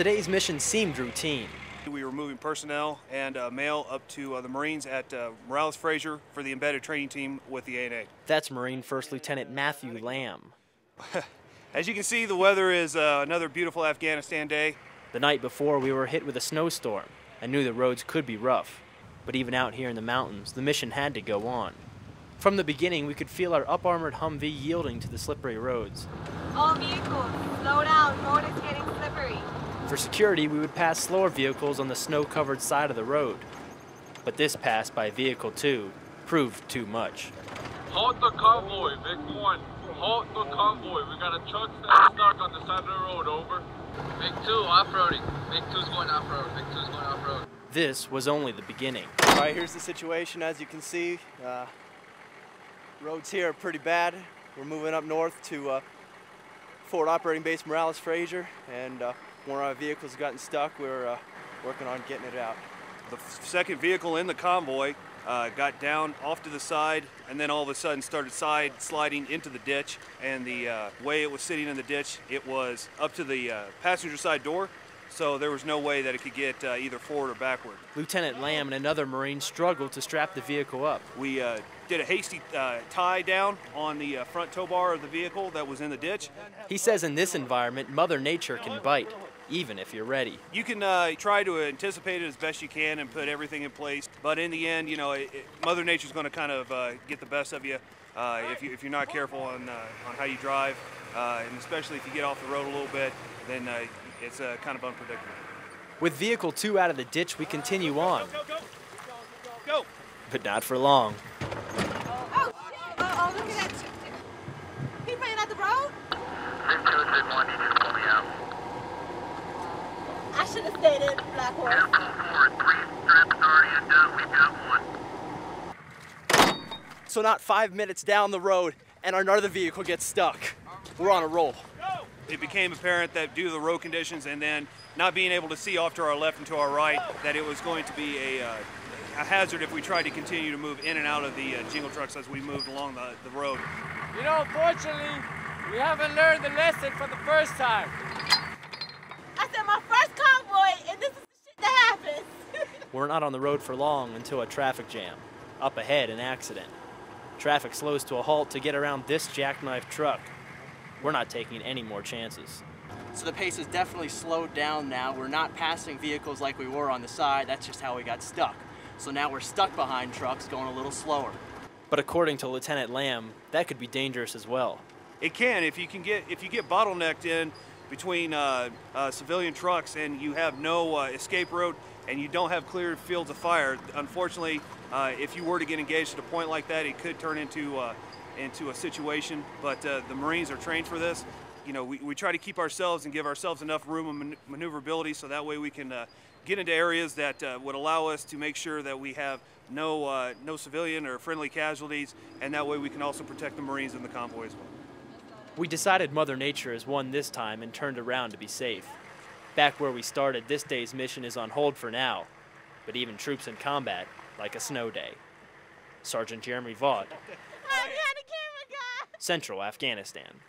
Today's mission seemed routine. We were moving personnel and uh, mail up to uh, the Marines at uh, Morales Frazier for the embedded training team with the ANA. That's Marine First Lieutenant Matthew Lamb. As you can see, the weather is uh, another beautiful Afghanistan day. The night before, we were hit with a snowstorm and knew the roads could be rough. But even out here in the mountains, the mission had to go on. From the beginning, we could feel our up-armored Humvee yielding to the slippery roads. All vehicles, slow down, road is getting slippery. For security, we would pass slower vehicles on the snow-covered side of the road. But this pass by Vehicle 2 proved too much. Halt the convoy, Vic 1. Halt the convoy. We got a truck that's stuck on the side of the road, over. Vic 2, off-roading. Vic 2's going off-road. Vic 2's going off-road. This was only the beginning. All right, here's the situation as you can see. Uh, roads here are pretty bad. We're moving up north to uh, Forward Operating Base Morales Frazier, and uh, one of our vehicles gotten stuck. We're uh, working on getting it out. The second vehicle in the convoy uh, got down off to the side and then all of a sudden started side sliding into the ditch. And the uh, way it was sitting in the ditch, it was up to the uh, passenger side door. So there was no way that it could get uh, either forward or backward. Lieutenant Lamb and another Marine struggled to strap the vehicle up. We uh, did a hasty uh, tie down on the uh, front tow bar of the vehicle that was in the ditch. He says in this environment, Mother Nature can bite, even if you're ready. You can uh, try to anticipate it as best you can and put everything in place, but in the end, you know, it, it, Mother Nature's going to kind of uh, get the best of you uh, if, you if you're not careful on, uh, on how you drive, uh, and especially if you get off the road a little bit, then uh, it's uh, kind of unpredictable. With Vehicle 2 out of the ditch, we continue on. Go, go, go! But not for long. Oh, oh, oh, look at that. He ran out the road? Vic 2, Vic 1, you need to pull me out. I should have stayed in Black Horse. Vehicle 4, three strips already done. We've got one. So not five minutes down the road, and another vehicle gets stuck. We're on a roll. It became apparent that due to the road conditions and then not being able to see off to our left and to our right, that it was going to be a, uh, a hazard if we tried to continue to move in and out of the uh, jingle trucks as we moved along the, the road. You know, unfortunately, we haven't learned the lesson for the first time. I said my first convoy, and this is the shit that happens. We're not on the road for long until a traffic jam. Up ahead, an accident. Traffic slows to a halt to get around this jackknife truck. We're not taking any more chances. So the pace is definitely slowed down now. We're not passing vehicles like we were on the side. That's just how we got stuck. So now we're stuck behind trucks going a little slower. But according to Lieutenant Lamb, that could be dangerous as well. It can if you can get if you get bottlenecked in between uh, uh, civilian trucks and you have no uh, escape route and you don't have clear fields of fire. Unfortunately, uh, if you were to get engaged at a point like that, it could turn into uh, into a situation. But uh, the Marines are trained for this. You know, we, we try to keep ourselves and give ourselves enough room and man- maneuverability so that way we can uh, get into areas that uh, would allow us to make sure that we have no uh, no civilian or friendly casualties, and that way we can also protect the Marines and the convoy as well. We decided Mother Nature has won this time and turned around to be safe. Back where we started, this day's mission is on hold for now, but even troops in combat, like a snow day. Sergeant Jeremy Vaught, I'm behind the camera, guys. Central Afghanistan.